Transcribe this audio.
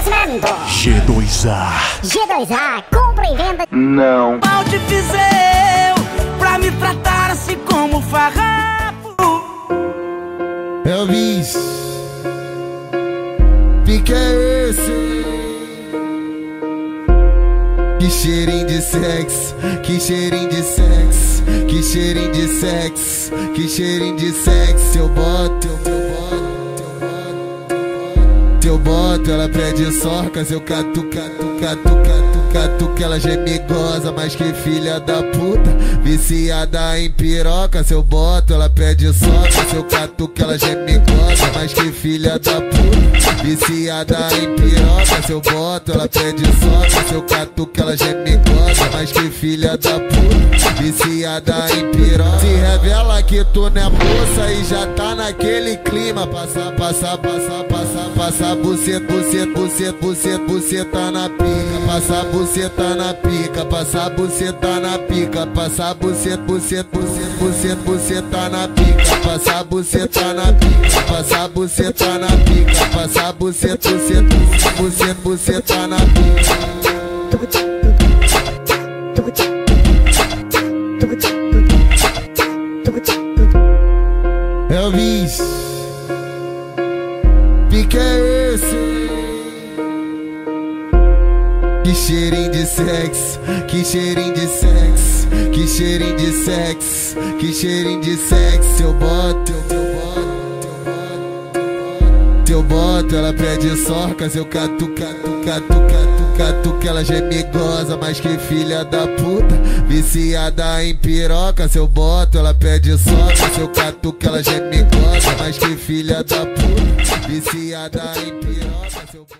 Oferecimento G2A. G2A, compra e venda. Não. Mal te fiz eu pra me tratar assim como farrapo. Elvis, é esse? Que cheirinho de sexo, que cheirinho de sexo, que cheirinho de sexo, que cheirinho de sexo. Eu boto, eu boto, ela pede sorcas, eu catu, catu, catu, catu, catu, que ela geme goza, mas que filha da puta, viciada em piroca, se eu boto, ela pede sorcas, eu catu, que ela geme goza, mas que filha da puta, viciada em piroca, se eu boto, ela pede sorcas, eu catu, que ela geme goza, mas que filha da puta, viciada em piroca, se revela que tu não é moça e já tá naquele clima, passa, passa, passa, passa, passa, buceta, buceta, buceta, buceta, buceta na pica, passa buceta na pica, passa buceta na pica, passa buceta, buceta, buceta, buceta, buceta na pica, passa buceta na pica, passa buceta na pica, passa buceta, buceta, buceta, buceta na pica. Elvis, pique é esse? Que cheirinho de sexo, que cheirinho de sexo, que cheirinho de sexo, que cheirinho de sexo. Eu boto, eu boto, eu boto, ela pede sorcas, eu catu, catu, catu, catu, catu, que ela geme goza, mas que filha da puta, viciada em piroca, se eu boto, ela pede sorcas, eu catu, que ela geme goza, mas que filha da puta, viciada em piroca.